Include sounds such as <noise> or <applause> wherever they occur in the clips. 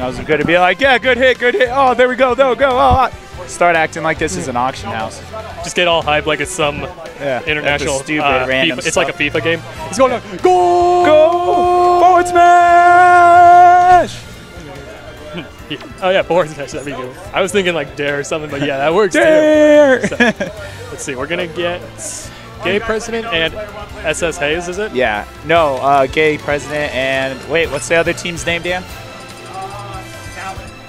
I was going to be like, yeah, good hit, good hit. Oh, there we go, go, go. Oh, oh. Start acting like this is an auction house. Just get all hyped like it's some Yeah, international the stupid uh, random FIFA. It's like a. FIFA game. He's going to go. Go! Forward smash! <laughs> Yeah. Oh yeah, forward smash. That'd be good. I was thinking like dair or something, but yeah, that works too. Dair! Let's see. We're gonna get gay president and SS Hayes. Is it? yeah, no, uh, gay president and wait, what's the other team's name, Dan?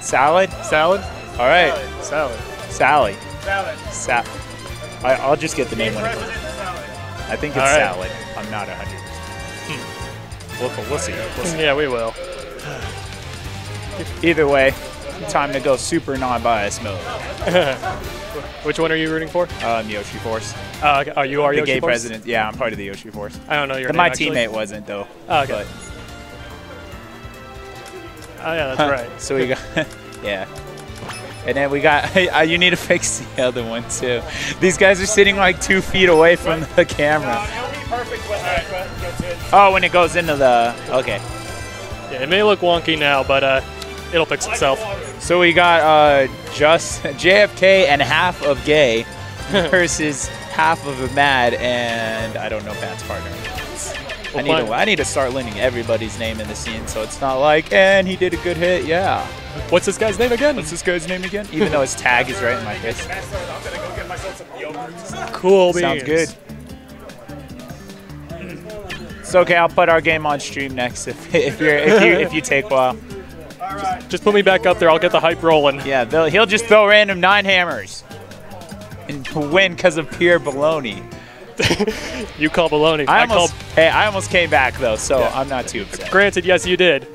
Salad. Salad. All right, Salad. Sally. Salad. Sa- I, I'll just get the name when it. I think it's All right. salad. I'm not a hundred. We'll, we'll see. We'll see. Yeah, we will. <sighs> Either way, time to go super non-biased mode. <laughs> Which one are you rooting for? Um, Yoshi Force. Uh, okay. oh, you are The Yoshi gay Force? president. Yeah, I'm part of the Yoshi Force. I don't know your The- name. my actually. teammate wasn't though. Oh, okay. but- Oh yeah, that's right. So we got, <laughs> yeah. And then we got, <laughs> uh, you need to fix the <laughs> other one too. These guys are sitting like two feet away from the camera. Oh, when it goes into the, okay. Yeah, it may look wonky now, but uh, it'll fix itself. So we got uh, just JFK and half of Gay versus half of Mad and I don't know Pat's partner. I need, to. I need to start learning everybody's name in the scene so it's not like, and he did a good hit, yeah. What's this guy's name again? What's this guy's name again? Even though his tag is right in my face. Cool beans. Sounds good. It's okay. I'll put our game on stream next if, <laughs> if you're if you if you take a while. Just put me back up there. I'll get the hype rolling. Yeah, he'll just throw random nine hammers and win because of pure baloney. <laughs> You call baloney. I I, almost call. hey I almost came back though, so Yeah. I'm not too upset. Granted, yes, you did.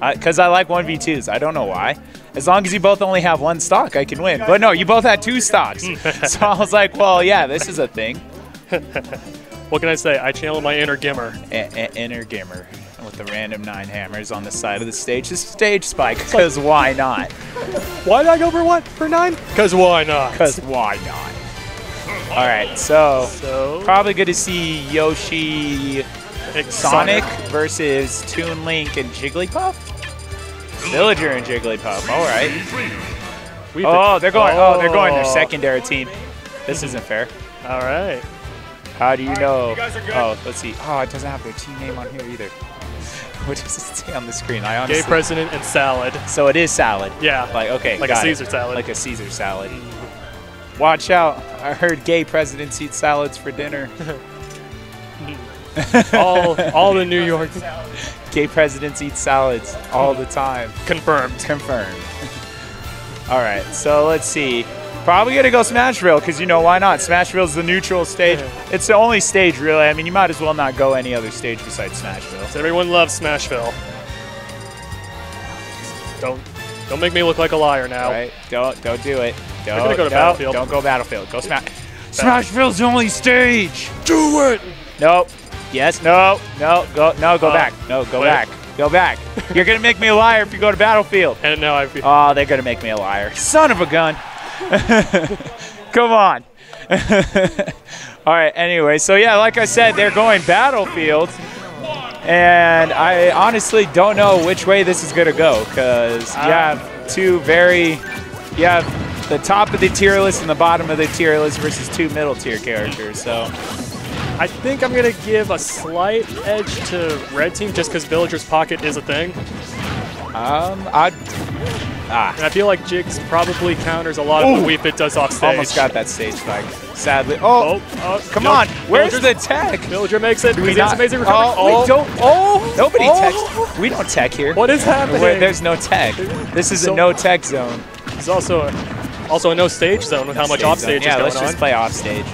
Because I, like one v twos. I don't know why. As long as you both only have one stock, I can win. But no, you both had two stocks. <laughs> <laughs> so I was like, well, yeah, this is a thing. What can I say? I channeled my inner Gimmer. A- inner Gimmer with the random nine hammers on the side of the stage. The stage spike, because why not? Why did I go for what? For nine? Because why not? Because why not? All right, so So, probably good to see Yoshi Sonic versus Toon Link and Jigglypuff. Villager and Jigglypuff. All right. We've Oh, they're going. Oh, they're going their Oh. secondary team. This isn't fair. All right. How do you know? Oh, let's see. Oh, it doesn't have their team name on here either. <laughs> What does it say on the screen? I honestly. Gay president and salad. So it is salad. Yeah. Like okay, Like a got it. Caesar salad. Like a Caesar salad. Mm. Watch out! I heard gay presidents eat salads for dinner. <laughs> all, all the New York <laughs> Gay presidents eat salads all the time. confirmed. Confirmed. <laughs> all right, so let's see. Probably gonna go Smashville because you know why not? Smashville's the neutral stage. It's the only stage really. I mean, you might as well not go any other stage besides Smashville. So everyone loves Smashville. Don't don't make me look like a liar now. Right? Don't don't do it. Don't gonna go to no, Battlefield. Don't go Battlefield. Go Smash. Smashville's the only stage. Do it. Nope. Yes. No. No. Go. No. Go Uh, back. No. Go wait. back. Go back. <laughs> You're gonna make me a liar if you go to Battlefield. And now I feel. Oh, they're gonna make me a liar. Son of a gun. <laughs> Come on. <laughs> All right. Anyway, so yeah, like I said, they're going Battlefield, and I honestly don't know which way this is gonna go because you Ah. have two very, you have the top of the tier list and the bottom of the tier list versus two middle tier characters. So I think I'm gonna give a slight edge to red team just because Villager's Pocket is a thing, um, I ah. and I feel like Jigs probably counters a lot of Ooh. the weep it does off stage. Almost got that stage spike. Sadly. Oh, Oh, oh come Vill- on. Where's the Villager's- tech? Villager makes it. Do because he amazing recovery. Oh, we don't. Oh, nobody Oh. tech. We don't tech here. What is happening? Wait, there's no tech. This is a no tech zone. There's also a, also a no stage zone with how much Stage off zone. stage Yeah, is let's going just play off stage.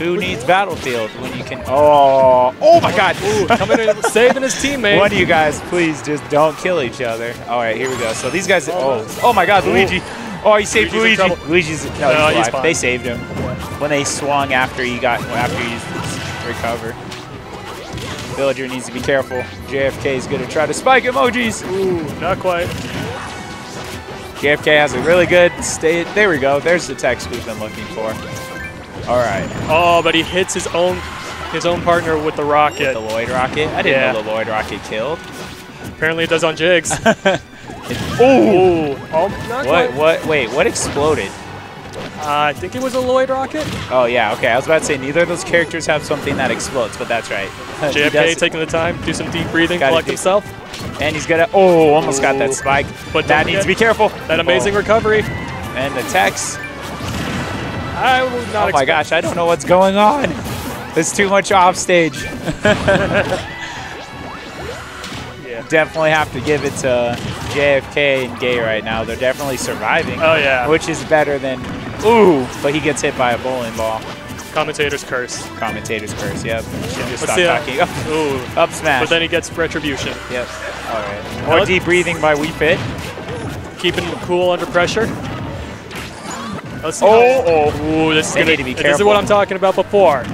Who needs Battlefield when you can? Oh, oh my God! Ooh, coming <laughs> in, saving his teammate. One of you guys, please just don't kill each other. All right, here we go. So these guys. Oh, oh my God, Luigi! Oh, he saved Luigi's Luigi. Luigi's no, No, he's he's alive. fine. They saved him when they swung after he got after he recovered. Villager needs to be careful. JFK is going to try to spike emojis. Ooh, not quite. JFK has a really good state. There we go. There's the text we've been looking for. All right. Oh, but he hits his own his own partner with the rocket. The Lloyd rocket. I didn't Yeah. know the Lloyd rocket killed. Apparently it does on Jigs. <laughs> Ooh. Ooh. Oh, not What? quite. What? Wait. What exploded? Uh, I think it was a Lloyd rocket. Oh yeah. Okay. I was about to say neither of those characters have something that explodes, but that's right. <laughs> JFK taking the time, do some deep breathing, collect do- himself. and he's gonna. Oh, almost got that spike. But that needs to be careful. That amazing Oh, recovery. and the text. I would not Oh my gosh, I don't know what's going on. There's too much off stage. <laughs> Yeah. Definitely have to give it to JFK and Gay right now. They're definitely surviving, Oh yeah. which is better than. Ooh, but he gets hit by a bowling ball. Commentator's curse. Commentator's curse. Yep. Should just stop talking. <laughs> Ooh. up smash. But then he gets retribution. Yep. All right. More deep breathing by Wii Fit. Keeping cool under pressure. Let's see. Oh, how- Ooh, this is They gonna need to be This is what I'm talking about before.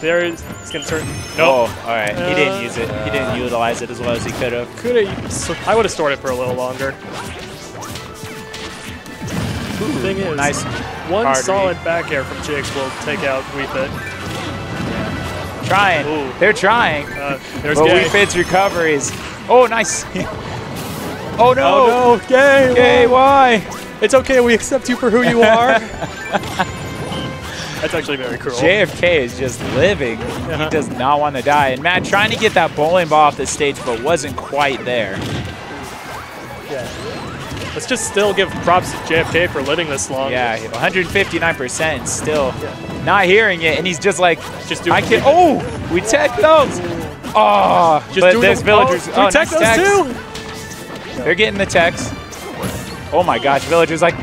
There is. It's gonna turn. Oh, Nope. all right. He didn't Uh, use it. He didn't utilize it as well as he could have. Could have. I would have stored it for a little longer. Thing is, Nice. one solid back air from Jigs will take out Wii Fit. Trying. Ooh. They're trying. Uh, there's Gay. Recoveries. Oh, nice. <laughs> oh no. Oh no, Gay! Gay, why? It's okay. We accept you for who you are. <laughs> That's actually very cruel. JFK is just living. He Uh-huh. does not want to die. And Mad trying to get that bowling ball off the stage, but wasn't quite there. Yeah. Let's just still give props to JFK for living this long. Yeah, 159% still Yeah. not hearing it. And he's just like, Just doing I the can. Oh, we tech those. Oh, Just but doing there's villagers. Oh, Oh, we tech those techs. too. They're getting the techs. Oh my gosh, villagers like, oh,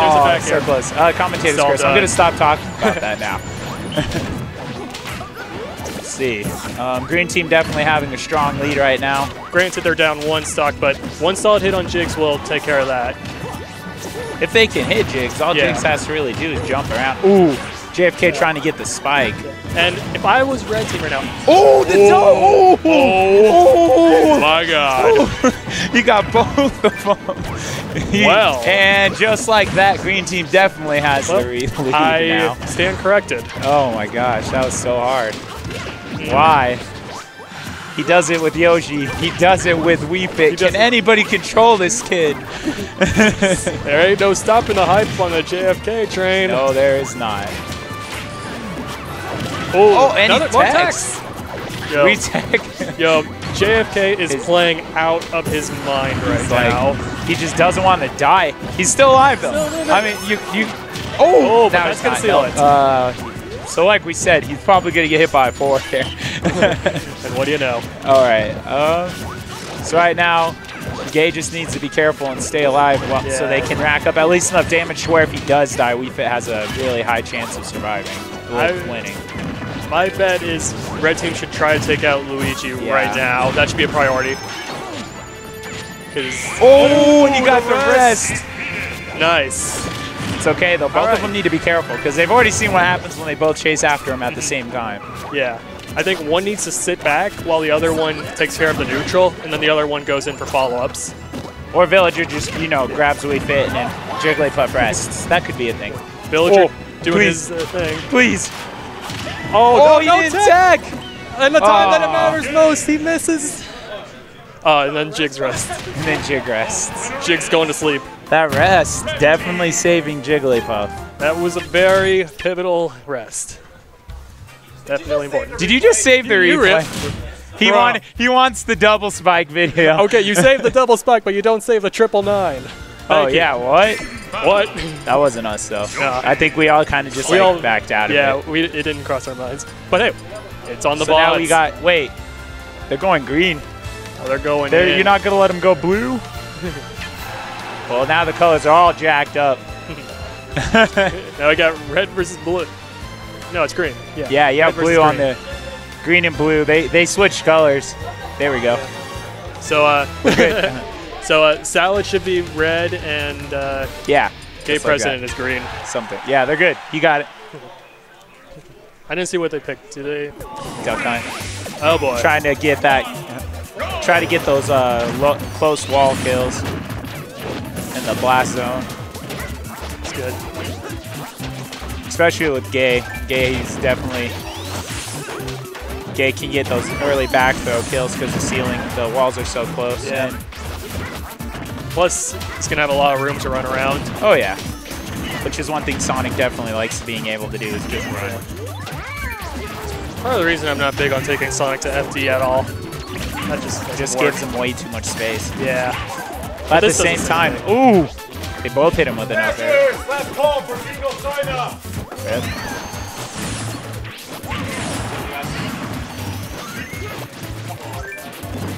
there's a back so close. Uh, commentator's curse. I'm gonna stop talking about that now. <laughs> Let's see. Um, green team definitely having a strong lead right now. Granted, they're down one stock, but one solid hit on Jigs will take care of that. If they can hit Jigs, all Yeah. Jigs has to really do is jump around. Ooh, JFK trying to get the spike. And if I was red team right now, Oh, the Oh. oh, oh, my oh. God! <laughs> you got both of them. <laughs> Well. and just like that, green team definitely has Well, the <laughs> lead I now. stand corrected. Oh my gosh, that was so hard. Why? He does it with Yoshi. He does it with does Can anybody control this kid? There ain't no stopping the hype on the JFK train. no, there is not. Oh, Oh, and he another more techs. text. Yo, Retech. yo, JFK is His- playing out of his mind right It's like now. he just doesn't want to die. He's still alive though. Still living. I mean, you you. Oh, Oh, but now that's he's gonna not. seal No. it. Uh, so like we said, he's probably gonna get hit by a four there. <laughs> And what do you know? All right. Um, so right now, Gay just needs to be careful and stay alive while, so they can rack up at least enough damage to where if he does die, Wii Fit has a really high chance of surviving, or I- winning. My bet is red team should try to take out Luigi Yeah. right now. That should be a priority. Oh, and he got the the rest. Nice. It's okay though. Both right. of them need to be careful because they've already seen what happens when they both chase after him at the same time. Yeah. I think one needs to sit back while the other one takes care of the neutral, and then the other one goes in for follow-ups. Or Villager just, you know, grabs Wii Fit and then Jigglypuff rests. That could be a thing. Villager Oh, doing please. his uh, thing. Please. Oh, Oh, no, he no didn't tech! tech. And the time that it matters most, he misses. Uh, and then Jigs rest. <laughs> And then Jig rests. Jigs going to sleep. That rest definitely saving Jigglypuff. That was a very pivotal rest. Definitely important. Did you just save the replay? He want, he wants the double spike video. Okay, you save the <laughs> double spike, but you don't save the triple nine. Oh you. yeah, what? What? That wasn't us though. No. I think we all kind of just We like all- backed out of Yeah, it. we, it didn't cross our minds. But hey, it's on the ball. so bots. now we got. Wait, they're going green. Oh, they're going They're, you're not gonna let them go blue. <laughs> well, now the colors are all jacked up. <laughs> Now we got red versus blue. No, it's green. Yeah. Yeah, you have Red blue on green. the green and blue. They they switched colors. There we go. So, uh, Good. <laughs> so uh, salad should be red and uh, yeah. gay like president is green. Something. Yeah, they're good. You got it. I didn't see what they picked. Did they? Duck Hunt. Oh boy. Trying to get that. Try to get those uh, lo- close wall kills in the blast zone, It's good. especially with Gay. Gay, he's definitely. Gay can get those early back throw kills because the ceiling, the walls are so close. Yeah. And Plus, he's gonna have a lot of room to run around. Oh yeah. Which is one thing Sonic definitely likes being able to do is just run. Part of the reason I'm not big on taking Sonic to FD at all. That just Just work. gives him way too much space. Yeah. But at the same time, ooh, they both hit him with enough air. Last call for Jingle China. Yep.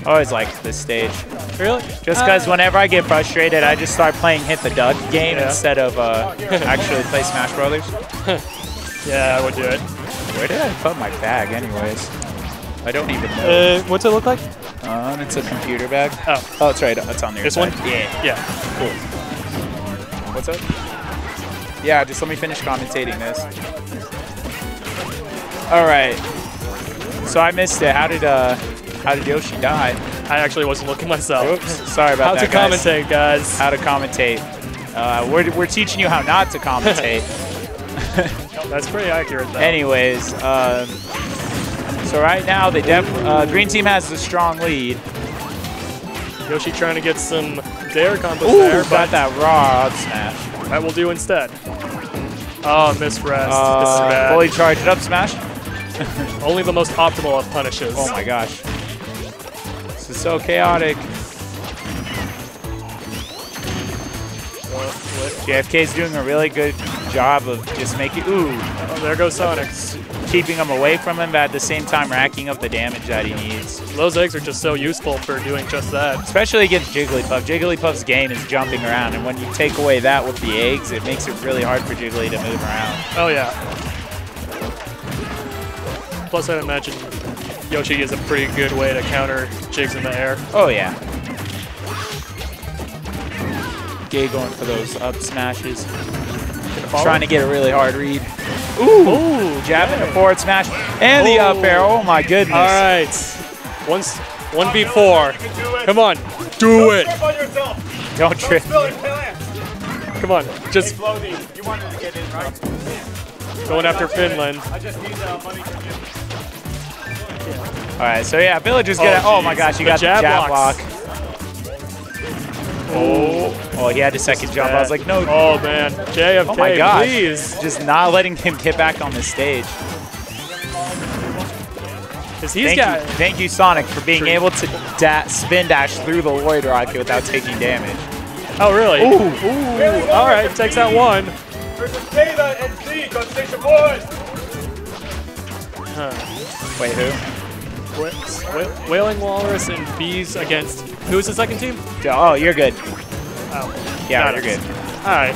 I always liked this stage. Really? Just because whenever I get frustrated, I just start playing Hit the Duck game Yeah. instead of uh, <laughs> actually play Smash Brothers. <laughs> Yeah, I would do it. Where did I put my bag, anyways? I don't even know. Uh, what's it look like? Um, it's a computer bag. Oh, Oh, it's right. It's on there. this one? Yeah. Yeah. Cool. What's up? Yeah, just let me finish commentating this. All right. So I missed it. How did uh, how did Yoshi die? I actually wasn't looking myself. Oops. Sorry about How that, How to guys. commentate, guys. How to commentate. Uh, we're, we're teaching you how not to commentate. <laughs> <laughs> That's pretty accurate, though. Anyways, um, so right now the uh, green team has the strong lead. Yoshi trying to get some dair combos Ooh, there, got but that raw up smash. that will do instead. Oh, miss rest. this is Uh, bad. fully charged up smash. Only the most optimal of punishes. Oh my gosh. Is so chaotic. JFK's doing a really good job of just making, ooh, Oh, there goes Sonic. keeping him away from him, but at the same time racking up the damage that he needs. Those eggs are just so useful for doing just that. Especially against Jigglypuff. Jigglypuff's game is jumping around, and when you take away that with the eggs, it makes it really hard for Jiggly to move around. Oh, yeah. Plus, I imagine Yoshi is a pretty good way to counter jigs in the air. Oh, yeah. Gay going for those up smashes. Trying to get a really hard read. Ooh, Jabbing the forward smash and the up air. Oh my goodness. All right. Once, 1v4. Come on. Do it. Trip on yourself. Don't trip. Spill it, Finland. Come on. Just Floaty, you wanted to get in, right? going after Finland. I just need uh, money from you. All right, so yeah, villagers get. Oh, Oh, my gosh, you The got jab the jab blocks. block. Oh, oh, he had a second jump. I was like, no, Oh man, JFK, Oh my gosh. please. just not letting him get back on the stage. Cause he's Thank got. you, thank you, Sonic, for being True. able to da- spin dash through the Lloyd Rocket without taking damage. Oh really? Ooh. Ooh. All right, takes that one. Versus Kayla and Zeke on Station Boys. Wait, who? Wha- Wha- Wailing Walrus and Bees against who's the second team? Oh, you're good. Oh, Yeah, you're good. All right.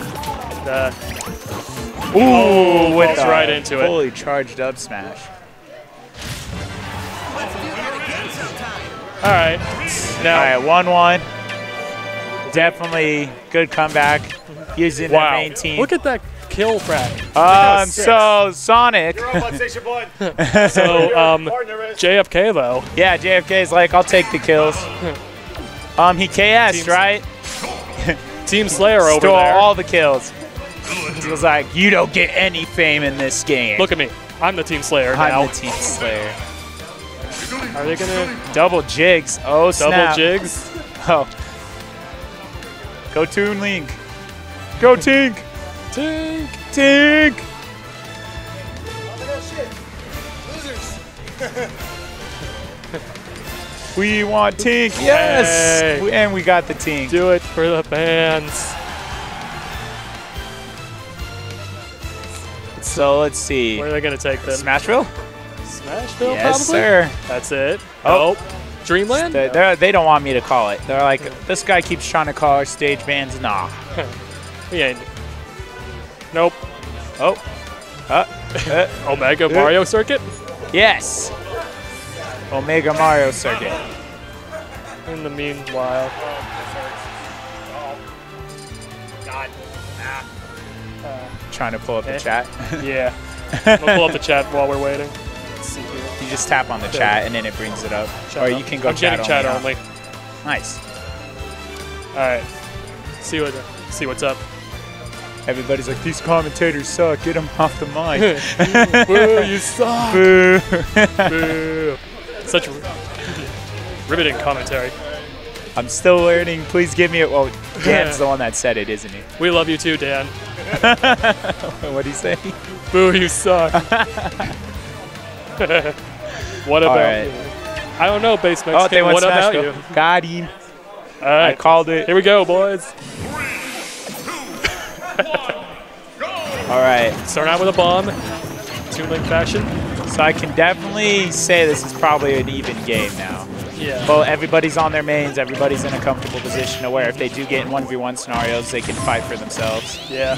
Uh, Ooh, with falls the right into it. fully charged up smash. all right. Now, All right, one-one. Definitely good comeback using wow. the main team. Look at that kill frac. um, six. so Sonic, You're on Station One. <laughs> <laughs> So um, JFK though. yeah, JFK is like, I'll take the kills. <laughs> Um, he KS, right? Team Slayer over Stole there. all the kills. He was like, you don't get any fame in this game. Look at me. I'm the Team Slayer I'm now. the Team Slayer. Are they gonna Double jigs. Oh, double snap. jigs? Oh. Go Toon Link. Go Tink. Tink. Tink. <laughs> we want Tink. Yes. Yay. And we got the Tink. Do it for the fans. So let's see. Where are they gonna take them? Smashville? Smashville, yes, probably. sir. That's it. Oh. Oh, Dreamland. They, they don't want me to call it. They're like, this guy keeps trying to call our stage bands. Nah. <laughs> We ain't. Nope. Oh. Uh, uh, Omega <laughs> Mario Circuit. yes. Omega Mario Circuit. In the meanwhile, Trying to pull up the Eh. chat. yeah. <laughs> I'm gonna pull up the chat while we're waiting. Let's see here. You just tap on the chat and then it brings it up. Shut or you can go I'm chat getting chat only. only. Nice. All right. See what see what's up. Everybody's like, these commentators suck. Get them off the mic. <laughs> <laughs> Boo, you suck. Boo. Boo. <laughs> Such riveting commentary. I'm still learning. Please give me it. Well, Dan's the one that said it, isn't he? We love you too, Dan. what do you say? Boo, you suck. what about right. you? I don't know, Base Oh, they what about you? Got him. All I called it. Here we go, boys. All right. Starting out with a bomb. Toon Link fashion. So I can definitely say this is probably an even game now. Yeah. Well, everybody's on their mains. Everybody's in a comfortable position to where if they do get in 1v1 scenarios, they can fight for themselves. Yeah.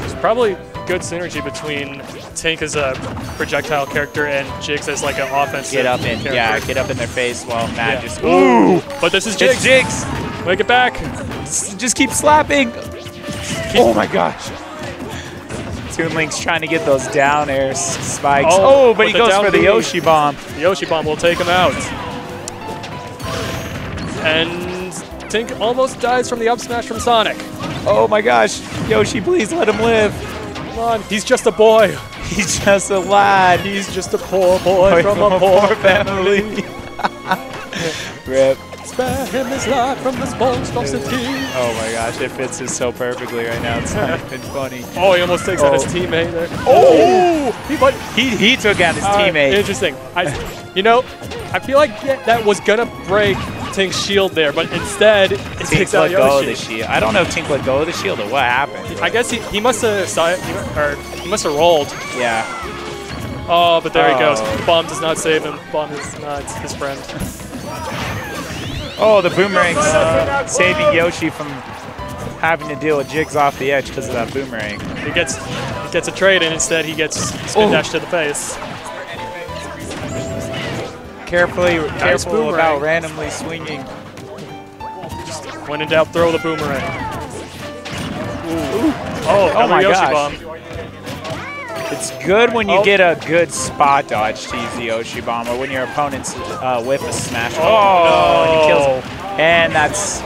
There's probably good synergy between Tink as a projectile character and Jigs as like an offensive Get up in, character. yeah, get up in their face while Mad Yeah. just, ooh, But this is it's Jigs. Jigs. Make it back. Just keep slapping. Oh my gosh. Link's trying to get those down air spikes. Oh, Oh, but he goes for the. Yoshi bomb. The Yoshi Bomb will take him out. And Tink almost dies from the up smash from Sonic. Oh my gosh. Yoshi, please let him live. Come on, he's just a boy. He's just a lad. He's just a poor boy from a poor family. <laughs> Rip. Spare him his life from the SpongeBob city. Oh my gosh, it fits us so perfectly right now. It's not even funny. Oh, he almost takes out his Oh. teammate there. Oh, he but He, he took out his All right, teammate. Interesting. I, you know, I feel like that that was gonna break Tink's shield there, but instead it Tink takes out let go of the shield. I don't know if Tink let go of the shield or what happened. I guess he, he must have si- or he must have rolled. Yeah. Oh, but there he goes. Oh. Bomb does not save him. Bomb is not his friend. Oh, the boomerang uh, saving Yoshi from having to deal with jigs off the edge because of that boomerang. He gets he gets a trade, and instead he gets spin Oh. dash to the face. Carefully, careful boomerang. about randomly swinging. When in doubt, throw the boomerang. Ooh. Oh, another my Yoshi gosh. bomb. It's good when you Oh. get a good spot dodge to use the Yoshi bomb, or when your opponent's uh, whip a smash. Oh, and he no. kills. And that's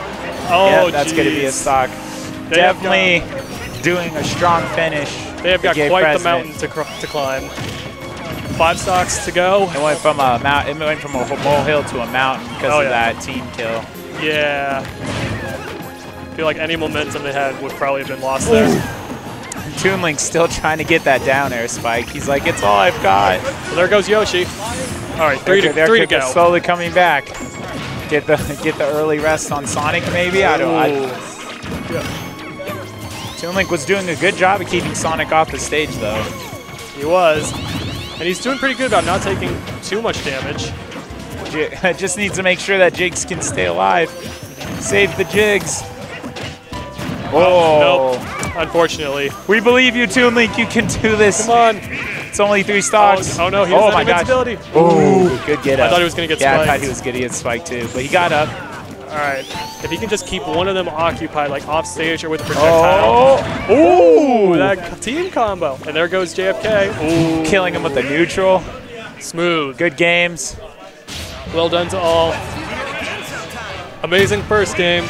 Oh, yeah, that's going to be a stock. They Definitely doing a strong finish. They have got quite the mountain to, cr- to climb. Five stocks to go. It went from a mount. It went from a molehill to a mountain because Oh, of yeah. that team kill. Yeah. I feel like any momentum they had would probably have been lost there. Toon Link's still trying to get that down air spike. He's like, it's all I've got. Well, there goes Yoshi. All right, 3 They're- to, they're three to go. slowly coming back. Get the get the early rest on Sonic, maybe. I don't. know. Toon Link was doing a good job of keeping Sonic off the stage, though. He was. And he's doing pretty good about not taking too much damage. J- <laughs> just needs to make sure that Jigs can stay alive. Save the Jigs. Oh, Nope. Unfortunately. we believe you, Toon Link. You can do this. Come on. It's only three stocks. Oh, oh no, he oh my that gosh. invincibility. Oh, good get up. I thought he was gonna get Yeah, I thought spiked. he was gonna get spiked too, but he got up. All right. If he can just keep one of them occupied, like off stage or with a projectile. Oh, Ooh, that team combo. And there goes JFK. Ooh, killing him with the neutral. smooth. Good games. Well done to all. Amazing first game.